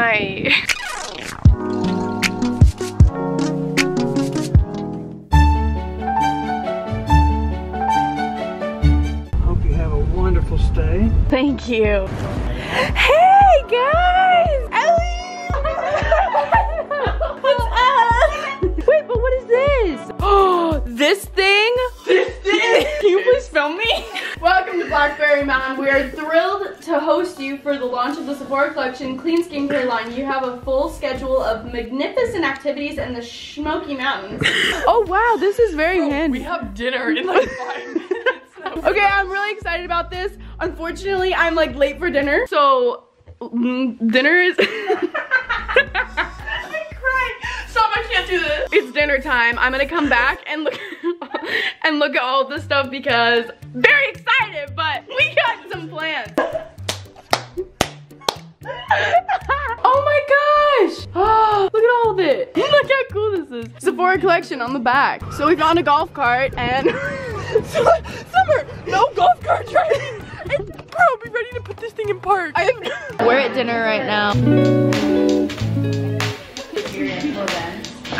Hi. Hope you have a wonderful stay. Thank you. Hey guys! Ellie! What's up? Wait, but what is this? Oh, this thing? This thing? Can you please film me? Welcome to Blackberry Mountain. We are thrilled to host you for the launch of the Sephora Collection Clean Skincare line. You have a full schedule of magnificent activities in the Smoky Mountains. Oh wow, this is very handy. We have dinner in like five minutes. Okay, I'm really excited about this. Unfortunately, I'm like late for dinner, so mm, dinner is. I'm crying. Stop, I can't do this. it's dinner time. I'm gonna come back and look and look at all the stuff because very excited, but we got some plans. Oh my gosh! Oh, look at all of it. Look how cool this is. Sephora collection on the back. So we found a golf cart and Summer, no golf carts right And bro, be ready to put this thing in park. We're at dinner right now.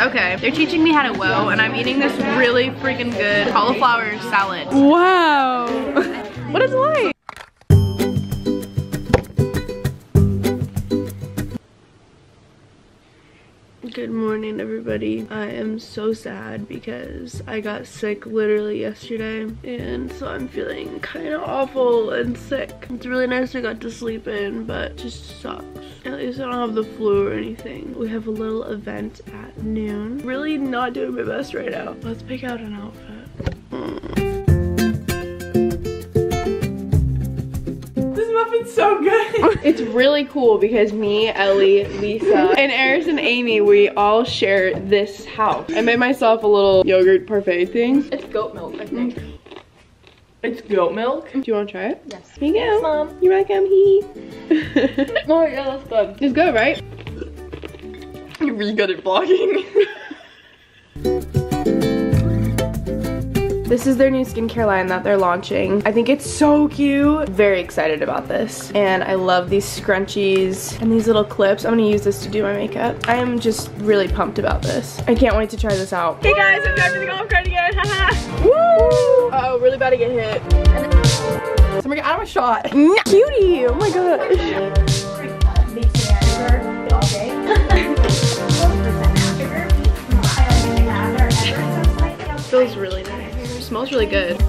Okay, they're teaching me how to woe, and I'm eating this really freaking good cauliflower salad. Wow. what is it like? Good morning, everybody. I am so sad because I got sick literally yesterday, and so I'm feeling kind of awful and sick. It's really nice I got to sleep in, but just sucks. At least I don't have the flu or anything. We have a little event at noon. Really not doing my best right now. Let's pick out an outfit. This muffin's so good. It's really cool because me, Ellie, Lisa, and Eris and Amy, we all share this house. I made myself a little yogurt parfait thing. It's goat milk, I think. It's goat milk? Do you want to try it? Yes. Here you go. Yes, Mom. You're welcome. Hee. Oh yeah, that's good. it's good, right? You're really good at vlogging. This is their new skincare line that they're launching. I think it's so cute. Very excited about this. And I love these scrunchies and these little clips. I'm gonna use this to do my makeup. I am just really pumped about this. I can't wait to try this out. Hey guys, I'm driving the golf cart again. Woo! Uh oh, really about to get hit. Summer, get out of my shot. Cutie! Oh my gosh. Feels really nice. It smells really good.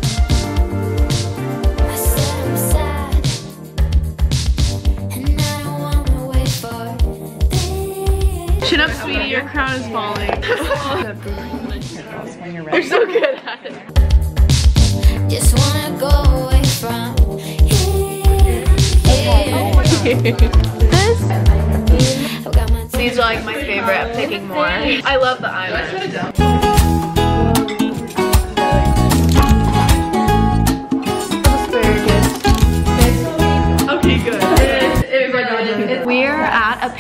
Chin up, sweetie. Your crown is falling. You're so good at it. Just wanna go away from this, I've got my these are like my favorite. I'm picking more. I love the eyeliner.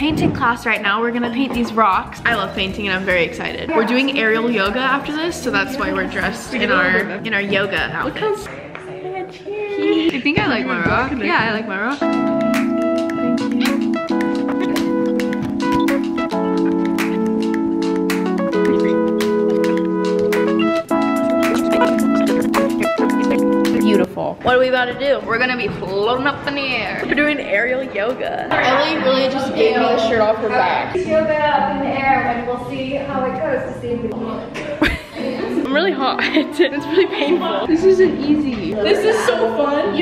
Painting class right now. We're gonna paint these rocks. I love painting and I'm very excited. We're doing aerial yoga after this, so that's why we're dressed in our in our yoga outfits. I think I like my rock. Yeah, I like my rock. Beautiful. What are we about to do? We're gonna be floating up in the air. We're doing aerial yoga. Ellie really just gave me the shirt off her back. yoga up in the air and we'll see how it goes to see if we can. I'm really hot. it's really painful. This isn't easy. This is so fun.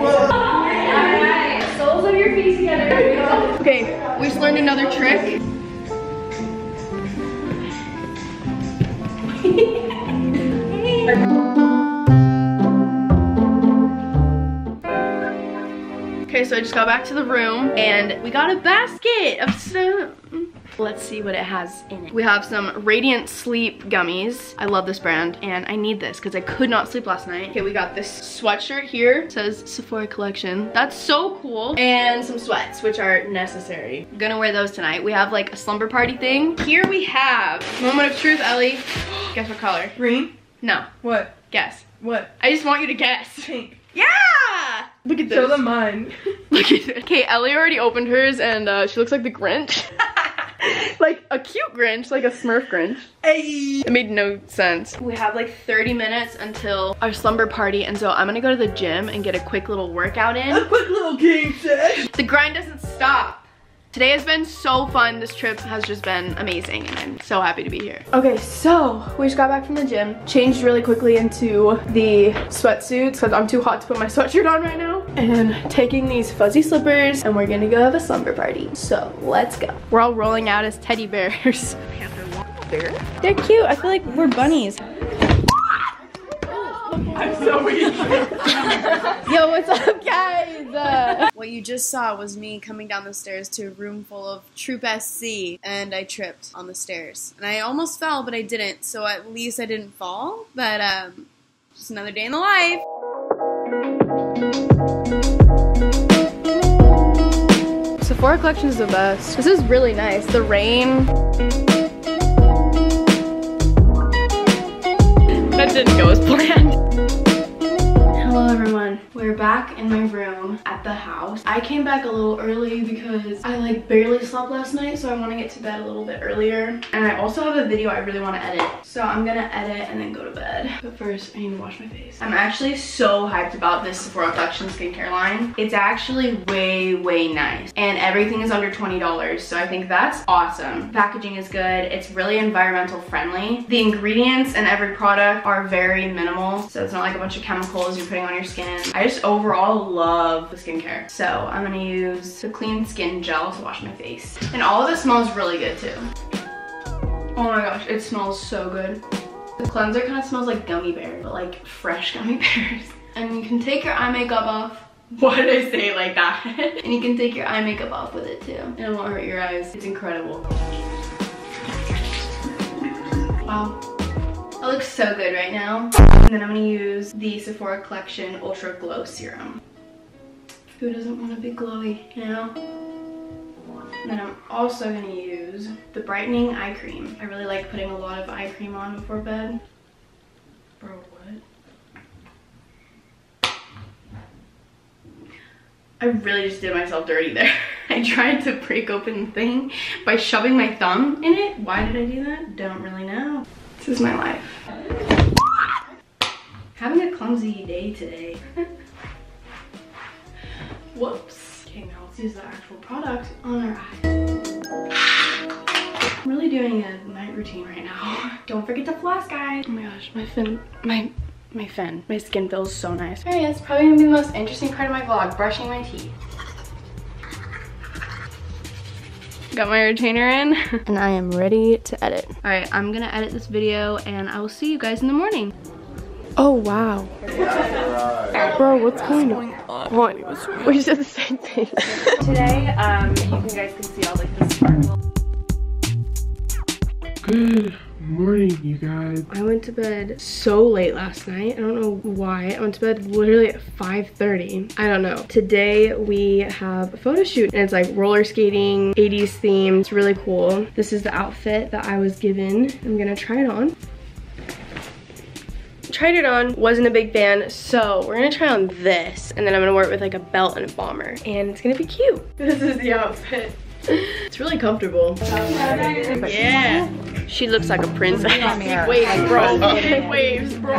Alright, soles of your feet together. Here we go. Okay, we just learned another trick. Okay, so I just got back to the room and we got a basket of stuff. Let's see what it has in it. We have some Radiant Sleep gummies. I love this brand and I need this because I could not sleep last night. Okay, we got this sweatshirt here. It says Sephora Collection. That's so cool. And some sweats, which are necessary. I'm gonna wear those tonight. We have like a slumber party thing. Here we have Moment of Truth, Ellie. Guess what color? Green? No, What? guess. What? I just want you to guess. Pink. Yeah! Look at this. Show them mine. Look at it. Okay, Ellie already opened hers and uh, she looks like the Grinch. like a cute Grinch, like a Smurf Grinch. Hey. It made no sense. We have like 30 minutes until our slumber party and so I'm gonna go to the gym and get a quick little workout in. A quick little game sesh. The grind doesn't stop. Today has been so fun. This trip has just been amazing and I'm so happy to be here. Okay, so we just got back from the gym, changed really quickly into the sweatsuits because I'm too hot to put my sweatshirt on right now. And taking these fuzzy slippers and we're gonna go have a slumber party. So let's go. We're all rolling out as teddy bears. They're cute. I feel like we're bunnies. I'm so weak. Yo, what's up guys? Uh, What you just saw was me coming down the stairs to a room full of Troop SC, and I tripped on the stairs. And I almost fell, but I didn't, so at least I didn't fall. But, um, just another day in the life. Sephora collection is the best. This is really nice. The rain. That didn't go as planned. Back in my room at the house. I came back a little early because I like barely slept last night so I want to get to bed a little bit earlier. And I also have a video I really want to edit. So I'm gonna edit and then go to bed. But first I need to wash my face. I'm actually so hyped about this Sephora Collection skincare line. It's actually way, way nice. And everything is under $20 so I think that's awesome. Packaging is good. It's really environmental friendly. The ingredients in every product are very minimal so it's not like a bunch of chemicals you're putting on your skin. I just overall love the skincare. So I'm gonna use the clean skin gel to wash my face. And all of it smells really good too. Oh my gosh, it smells so good. The cleanser kind of smells like gummy bear, but like fresh gummy bears. And you can take your eye makeup off. Why did I say it like that? and you can take your eye makeup off with it too. And it won't hurt your eyes. It's incredible. Wow. That looks so good right now. And then I'm gonna use the Sephora Collection Ultra Glow Serum. Who doesn't want to be glowy, you know? And then I'm also gonna use the Brightening Eye Cream. I really like putting a lot of eye cream on before bed. Bro, what? I really just did myself dirty there. I tried to break open the thing by shoving my thumb in it. Why did I do that? Don't really know. This is my life. Having a clumsy day today. Whoops. Okay, now let's use the actual product on our eyes. I'm really doing a night routine right now. Don't forget to floss, guys. Oh my gosh, my fin, my, my fin, my skin feels so nice. Alright, it's probably gonna be the most interesting part of my vlog, brushing my teeth. Got my retainer in, and I am ready to edit. All right, I'm gonna edit this video, and I will see you guys in the morning. Oh, wow. Bro, what's going on? What? We said the same thing. Today, um, you guys can see all like the sparkle. Good morning, you guys. I went to bed so late last night. I don't know why. I went to bed literally at 5.30. I don't know. Today we have a photo shoot and it's like roller skating, 80s theme. It's really cool. This is the outfit that I was given. I'm gonna try it on. Tried it on, wasn't a big fan, so we're gonna try on this and then I'm gonna wear it with like a belt and a bomber and it's gonna be cute. This is the outfit. It's really comfortable. Yeah. She looks like a princess. Waves, bro. Waves, bro.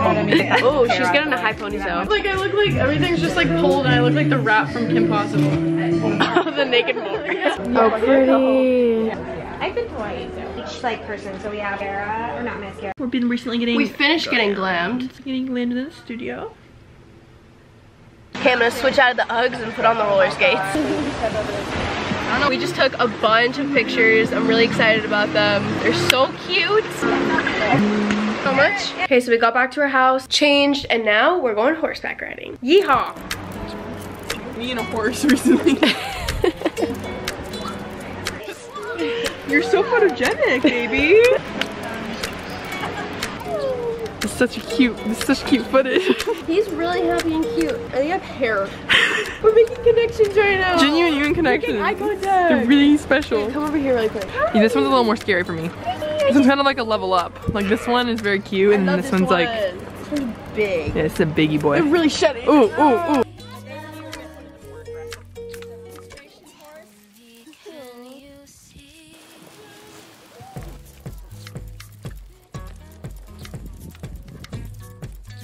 Oh, she's getting a high ponytail. Like I look like everything's just like pulled and I look like the rat from Kim Possible. the naked woman. Oh, pretty. I've been to Hawaii too. Each like person, so we have mascara, or not mascara. We've been recently getting We finished getting glammed. getting landed in the studio. Okay, I'm gonna switch out of the Uggs and put on the roller skates. I don't know, we just took a bunch of pictures. I'm really excited about them. They're so cute. How much? Okay, so we got back to our house, changed, and now we're going horseback riding. Yeehaw! Me and a horse recently. You're so photogenic, baby. It's such a cute, it's such cute footage. He's really happy and cute. And they have hair. we're making connections right now. Genuine human connections. Eye contact. They're really special. Come over here really quick. Yeah, this one's a little more scary for me. This one's kind of like a level up. Like this one is very cute, and then this, one's like, This one's big. it's a biggie boy. Really shut it. Ooh, ooh, ooh.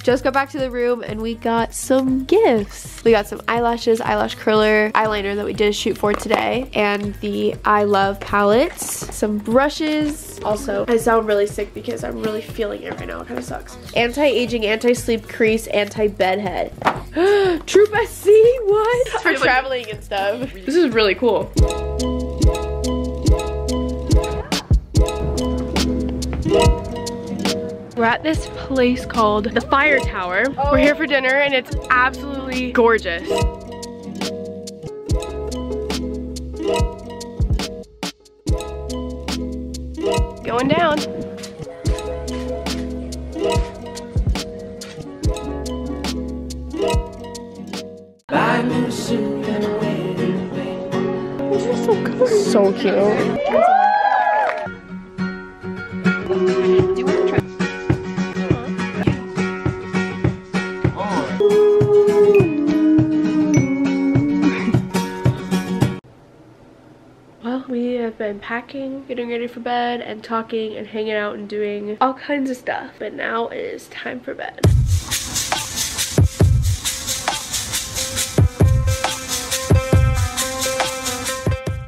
Just got back to the room and we got some gifts. We got some eyelashes, eyelash curler, eyeliner that we did a shoot for today, and the I Love palettes, some brushes. Also, I sound really sick because I'm really feeling it right now. It kind of sucks. Anti-aging, anti-sleep crease, anti-bedhead. Troop SC, what? For traveling and stuff. This is really cool. We're at this place called the Fire Tower. We're here for dinner and it's absolutely gorgeous. Going down. So cute. Been packing, getting ready for bed, and talking and hanging out and doing all kinds of stuff. But now it is time for bed.